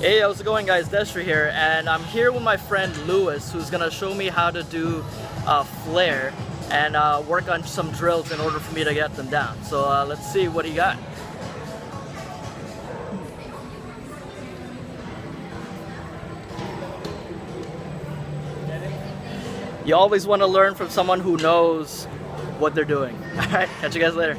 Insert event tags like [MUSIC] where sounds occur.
Hey, how's it going guys? Destrie here and I'm here with my friend Lewis who's gonna show me how to do a flare and uh, work on some drills in order for me to get them down. So uh, let's see what he got. You always want to learn from someone who knows what they're doing. [LAUGHS] Alright, catch you guys later.